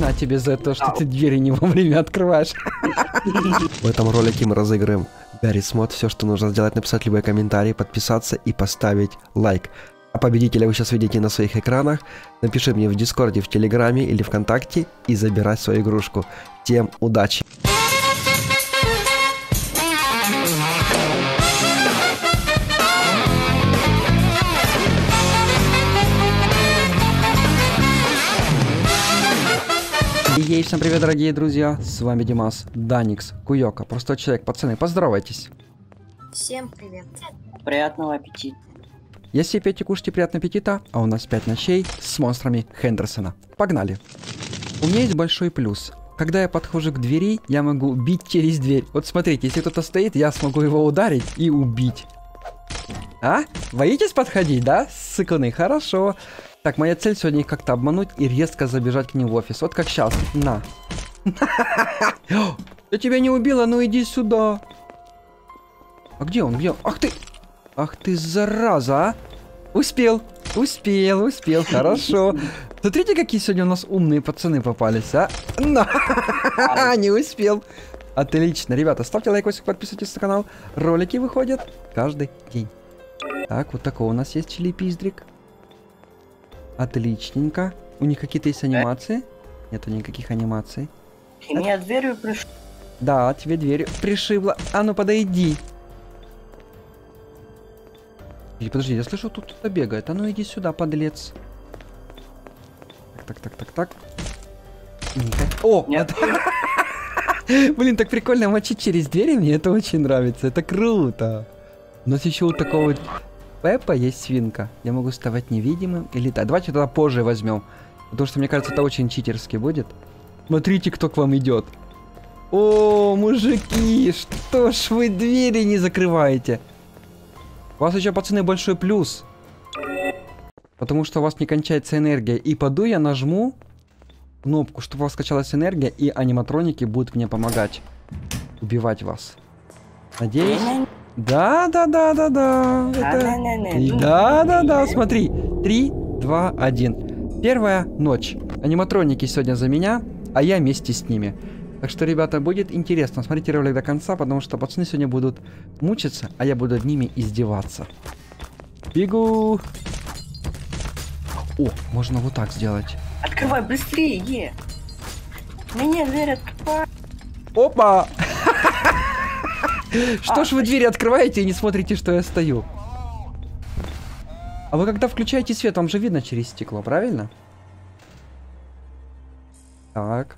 На тебе за то, что ты двери не вовремя открываешь. В этом ролике мы разыграем Гаррис Мод. Все, что нужно сделать, написать любой комментарий, подписаться и поставить лайк. А победителя вы сейчас видите на своих экранах. Напиши мне в Дискорде, в Телеграме или ВКонтакте и забирай свою игрушку. Всем удачи! Ей, всем привет, дорогие друзья, с вами Димас, Даникс, Куёка, простой человек, пацаны, поздоровайтесь. Всем привет. Приятного аппетита. Если пейте, кушайте, приятного аппетита, а у нас 5 ночей с монстрами Хендерсона. Погнали. У меня есть большой плюс. Когда я подхожу к двери, я могу бить через дверь. Вот смотрите, если кто-то стоит, я смогу его ударить и убить. А? Боитесь подходить, да? Сыканы, хорошо. Так, моя цель сегодня их как-то обмануть и резко забежать к ним в офис. Вот как сейчас. На. Я тебя не убила, ну иди сюда. А где он? Где он? Ах ты! Ах ты, зараза, а! Успел, успел, успел, хорошо. Смотрите, какие сегодня у нас умные пацаны попались, а? На! Не успел. Отлично. Ребята, ставьте лайкосик, подписывайтесь на канал. Ролики выходят каждый день. Так, вот такой у нас есть чили-пиздрик. Отличненько. У них какие-то есть анимации? Нету никаких анимаций. Ты меня дверью пришел. Да, тебе дверь пришибла. А ну подойди. Или подожди, я слышу, тут кто-то бегает. А ну иди сюда, подлец. Так, так, так, так, так. О! Нет. это- Блин, так прикольно мочить через двери, мне это очень нравится. Это круто. У нас еще вот такого Пеппа есть свинка. Я могу вставать невидимым и летать. Давайте тогда позже возьмем. Потому что мне кажется, это очень читерски будет. Смотрите, кто к вам идет. О, мужики, что ж вы двери не закрываете? У вас еще, пацаны, большой плюс. Потому что у вас не кончается энергия. И поду я нажму кнопку, чтобы у вас скачалась энергия, и аниматроники будут мне помогать убивать вас. Надеюсь. Да, да, да, да, да. Это... И Да, да, да, смотри. 3, 2, 1. Первая ночь. Аниматроники сегодня за меня, а я вместе с ними. Так что, ребята, будет интересно. Смотрите ролик до конца, потому что пацаны сегодня будут мучиться, а я буду над ними издеваться. Бегу. О, можно вот так сделать. Открывай быстрее. Дверь открывай. Опа! Что ж вы двери открываете и не смотрите, что я стою? А вы когда включаете свет, вам же видно через стекло, правильно? Так.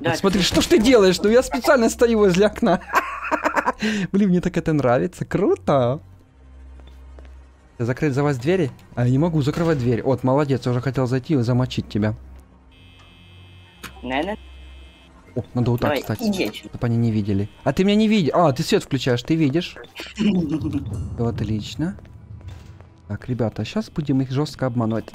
Да, Вот смотри, что ж ты делаешь? Ну я специально стою возле окна. Блин, мне так это нравится. Круто. Закрыть за вас двери? А я не могу закрывать дверь. Вот, молодец, я уже хотел зайти и замочить тебя. Наверное, О, надо вот так, давай, иди отсюда. Чтобы они не видели. А ты меня не видишь. А, ты свет включаешь, ты видишь. Всё Отлично. Так, ребята, сейчас будем их жестко обманывать.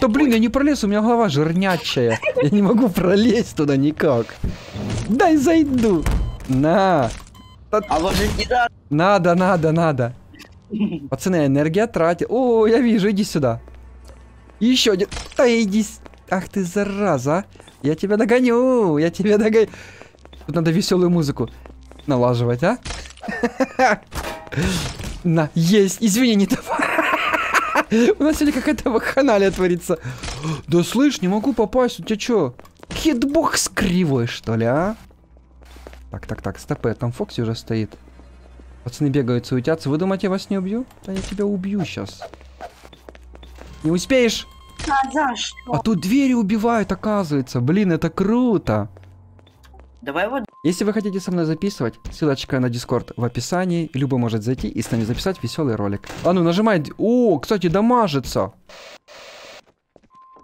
Да блин, я не пролез, у меня голова жирнячая. Я не могу пролезть туда никак. Дай зайду. На. А может не надо? Надо, надо, надо. Пацаны, энергия тратит. О, я вижу, иди сюда. Еще один. Да иди. Ах ты зараза. Я тебя догоню. Я тебя догоню. Тут надо веселую музыку налаживать, а? На, есть. Извини, не то. У нас сегодня какая-то вакханалия творится. Да слышь, не могу попасть. У тебя что? Хитбокс кривой, что ли, а? Так, так, так, стопэ, там Фокси уже стоит. Пацаны бегают, суетятся. Вы думаете, я вас не убью? Да я тебя убью сейчас. Не успеешь? А за что? А тут двери убивают, оказывается. Блин, это круто. Давай вот Если вы хотите со мной записывать, ссылочка на Дискорд в описании. Любой может зайти и с нами записать веселый ролик. А ну, нажимай. О, кстати, дамажится.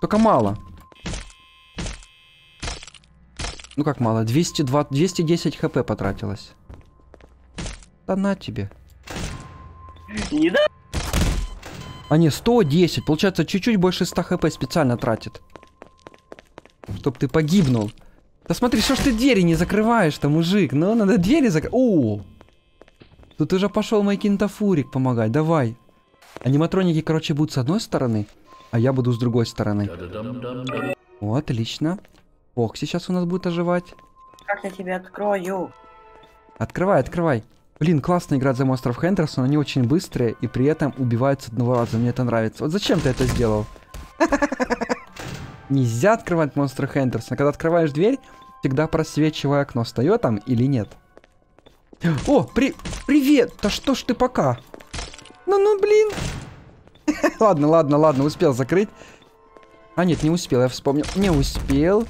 Только мало. Ну как мало? 202, 210 хп потратилось. Да на тебе. не да. А не, 110. Получается, чуть-чуть больше 100 хп специально тратит. Чтоб ты погибнул. Да смотри, что ж ты двери не закрываешь-то, мужик? Ну, надо двери закрыть. О! Тут уже пошел мой кинтофурик помогать, давай. Аниматроники, короче, будут с одной стороны, а я буду с другой стороны. О, отлично. Фокси сейчас у нас будет оживать. Как я тебе открою? Открывай, открывай. Блин, классно играть за монстров Хендерсона, они очень быстрые и при этом убивают с одного раза, мне это нравится. Вот зачем ты это сделал? Нельзя открывать монстры Хендерсона. Когда открываешь дверь, всегда просвечивай окно, встает там или нет. О, при... привет! Да что ж ты пока? Ну, ну, блин. ладно, ладно, ладно, успел закрыть. А, нет, не успел, я вспомнил. Не успел.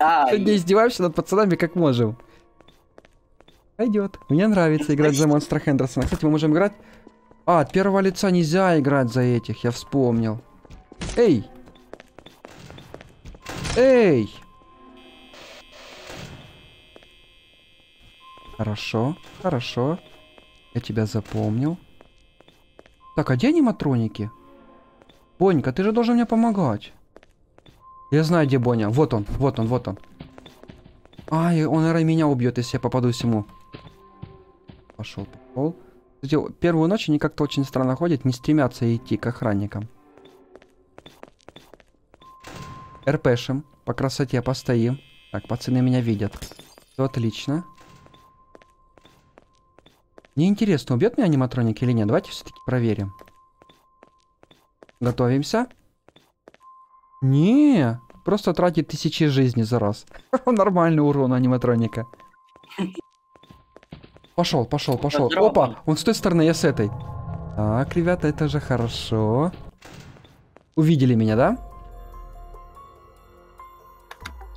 Сегодня издеваемся над пацанами как можем. Пойдет. Мне нравится играть за монстра Хендерсона. Кстати, мы можем играть... А, от первого лица нельзя играть за этих, я вспомнил. Эй! Эй! Хорошо, хорошо. Я тебя запомнил. Так, а где аниматроники? Бонька, ты же должен мне помогать. Я знаю, где Боня. Вот он, вот он, вот он. Ай, он, наверное, меня убьет, если я попадусь ему. Пошел, пошел. Кстати, первую ночь они как-то очень странно ходят, не стремятся идти к охранникам. РПшим. По красоте постоим. Так, пацаны меня видят. Все отлично. Мне интересно, убьет меня аниматроник или нет. Давайте все-таки проверим. Готовимся. Не, просто тратит тысячи жизней за раз. Нормальный урон аниматроника. Пошел, пошел, пошел. Опа, он с той стороны, я с этой. Так, ребята, это же хорошо. Увидели меня, да?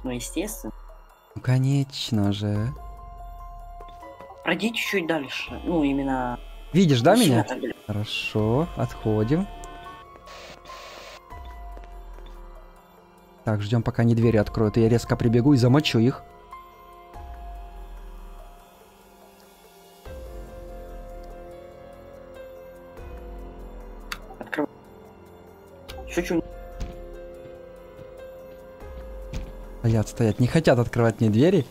ну естественно. Ну, конечно же. Пройди чуть-чуть дальше. Ну, именно... Видишь, да, меня? Хорошо, отходим. Так, ждем, пока они двери откроют. И я резко прибегу и замочу их. Шучу. Стоят, стоят. Не хотят открывать мне двери.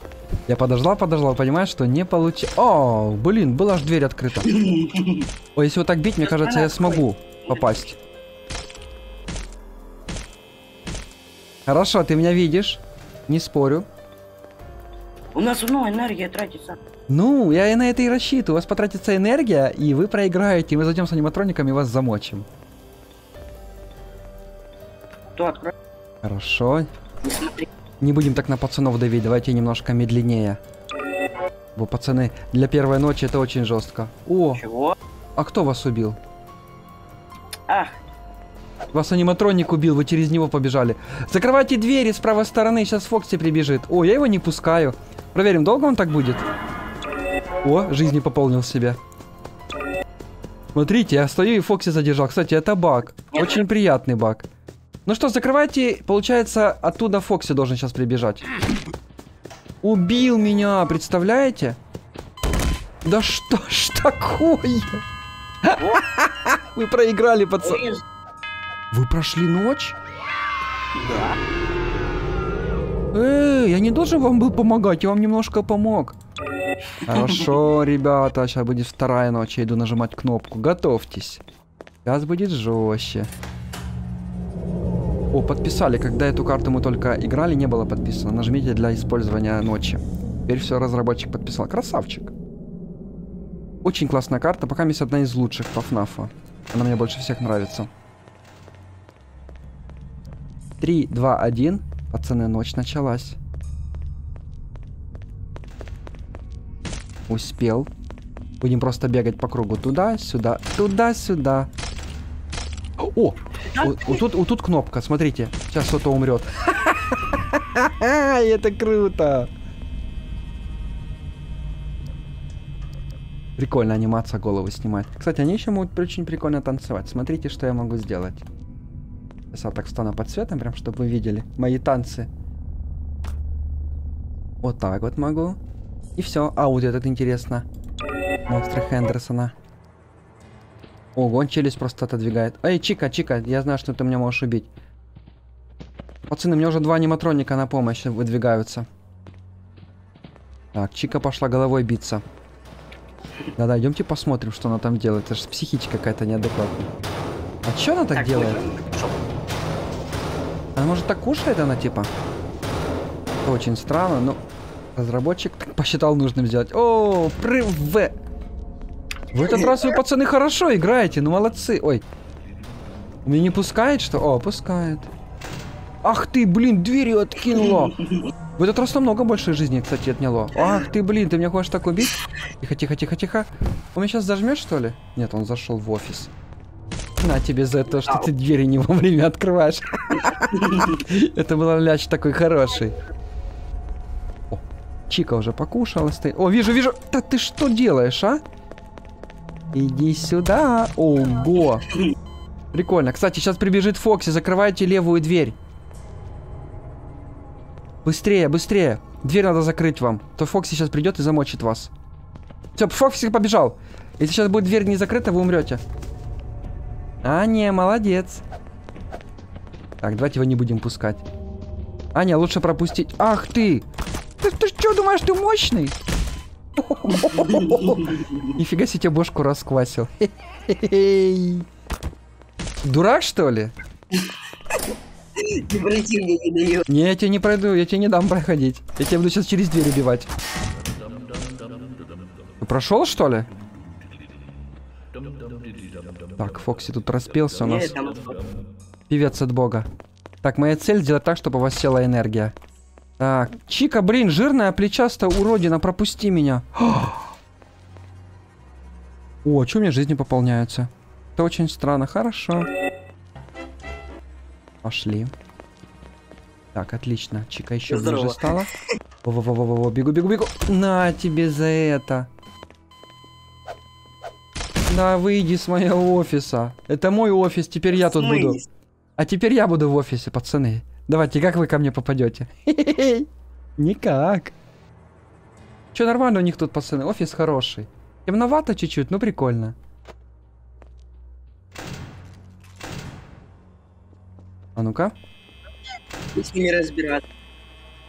Я подождал, подождал, понимаешь, что не получи... О, блин, была аж дверь открыта. Ой, если вот так бить, мне кажется, я смогу попасть. Хорошо, ты меня видишь. Не спорю. У нас ну, энергия тратится. Ну, я и на это и рассчитываю. У вас потратится энергия, и вы проиграете. Мы зайдем с аниматрониками и вас замочим. То открой. Хорошо. Не будем так на пацанов давить, давайте немножко медленнее. Бо, пацаны, для первой ночи это очень жестко. О, Чего? а кто вас убил? Ах, Вас аниматроник убил, вы через него побежали. Закрывайте двери с правой стороны, сейчас Фокси прибежит. О, я его не пускаю. Проверим, долго он так будет? О, жизни пополнил себя. Смотрите, я стою и Фокси задержал. Кстати, это баг. Очень приятный баг. Ну что, закрывайте. Получается, оттуда Фокси должен сейчас прибежать. Убил меня, представляете? Да что ж такое? Вы проиграли, пацаны. блин, Вы прошли ночь? да. Эй, я не должен вам был помогать, я вам немножко помог. Хорошо, ребята, сейчас будет вторая ночь, я иду нажимать кнопку. Готовьтесь. Сейчас будет жестче. О, подписали. Когда эту карту мы только играли, не было подписано. Нажмите для использования ночи. Теперь все, разработчик подписал. Красавчик. Очень классная карта, пока есть одна из лучших по ФНАФу. Она мне больше всех нравится. 3, 2, 1. Пацаны, ночь началась. Успел. Будем просто бегать по кругу туда-сюда, туда-сюда. О! Вот, вот тут, вот тут кнопка, смотрите. Сейчас кто-то умрет. Это круто! Прикольно анимация головы снимать. Кстати, они еще могут очень прикольно танцевать. Смотрите, что я могу сделать. Сейчас я так встану под светом, прям чтобы вы видели мои танцы. Вот так вот могу. И все. А вот этот интересно. Монстры Хендерсона. Ого, он челюсть просто отодвигает. Эй, Чика, Чика, я знаю, что ты меня можешь убить. Пацаны, мне уже два аниматроника на помощь выдвигаются. Так, Чика пошла головой биться. Да-да, идемте посмотрим, что она там делает. Это же психичка какая-то неадекватная. А что она так, делает? Шо? Она может так кушает она типа? Это очень странно, но разработчик так посчитал нужным сделать. О, прыв. В этот раз вы, пацаны, хорошо играете, ну молодцы. Ой. Меня не пускает, что? О, пускает. Ах ты, блин, дверью откинула. В этот раз намного больше жизни, кстати, отняло. Ах ты, блин, ты меня хочешь так убить? Тихо, тихо, тихо, тихо. Он меня сейчас зажмет, что ли? Нет, он зашел в офис. На тебе за то, что ты двери не вовремя открываешь. Это был ляч такой хороший. Чика уже покушала. О, вижу, вижу. Да ты что делаешь, а? Иди сюда. Ого. Прикольно. Кстати, сейчас прибежит Фокси. Закрывайте левую дверь. Быстрее, быстрее. Дверь надо закрыть вам. То Фокси сейчас придет и замочит вас. Все, Фокси побежал. Если сейчас будет дверь не закрыта, вы умрете. А, не, молодец. Так, давайте его не будем пускать. Аня, лучше пропустить. Ах ты! Ты, ты что думаешь, ты мощный? Нифига себе тебе бошку расквасил. Дурак, что ли? Не пройти мне не дает. Не, я тебе не пройду, я тебе не дам проходить. Я тебя буду сейчас через дверь убивать. Ты прошел, что ли? Так, Фокси тут распелся у нас. Певец от бога. Так, моя цель сделать так, чтобы у вас села энергия. Так, Чика, блин, жирная плечастая уродина, пропусти меня. О, что у меня жизни пополняются? Это очень странно, хорошо. Пошли. Так, отлично. Чика еще ближе Здорово. стала. Во-во-во-во-во, бегу, бегу, бегу. На тебе за это. Да, выйди с моего офиса. Это мой офис, теперь я тут буду. А теперь я буду в офисе, пацаны. Давайте, как вы ко мне попадете? Никак. Че, нормально у них тут, пацаны, офис хороший. Темновато чуть-чуть, но прикольно. А ну-ка. С ними разбираться.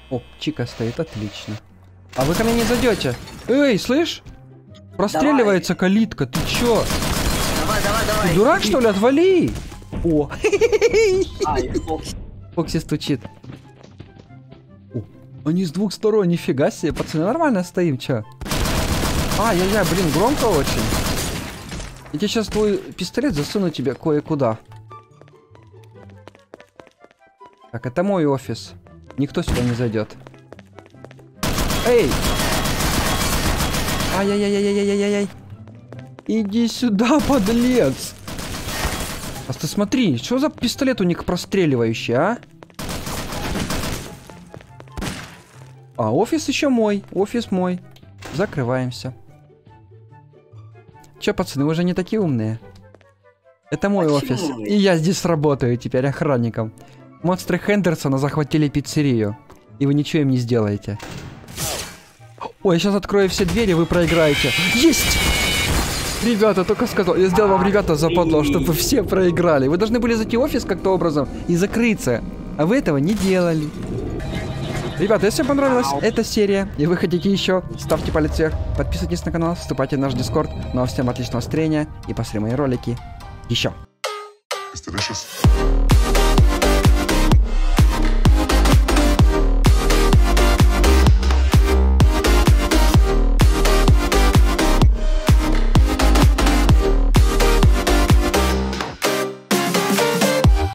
О, Чика стоит, отлично. А вы ко мне не зайдете? Эй, слышь? Простреливается калитка, ты чё? Давай, давай, давай. Ты дурак, что ли? Отвали! О, Фокс. Фокси стучит. О, они с двух сторон, нифига себе, пацаны, нормально стоим, чё? Ай-яй-яй, блин, громко очень. Я тебе сейчас твой пистолет засуну тебе кое-куда. Так, это мой офис. Никто сюда не зайдет. Эй! Ай-яй-яй-яй-яй-яй-яй. Иди сюда, подлец! А ты смотри, что за пистолет у них простреливающий, а? А, офис еще мой. Офис мой. Закрываемся. Че, пацаны, вы уже не такие умные? Это мой Почему? офис. И я здесь работаю теперь охранником. Монстры Хендерсона захватили пиццерию. И вы ничего им не сделаете. Ой, я сейчас открою все двери, вы проиграете. Есть! Ребята, только сказал, я сделал вам, ребята, западло, чтобы все проиграли. Вы должны были зайти в офис как-то образом и закрыться. А вы этого не делали. Ребята, если вам понравилась эта серия, и вы хотите еще, ставьте палец вверх, подписывайтесь на канал, вступайте в наш дискорд. Ну а всем отличного настроения и посмотрим мои ролики еще. Delicious.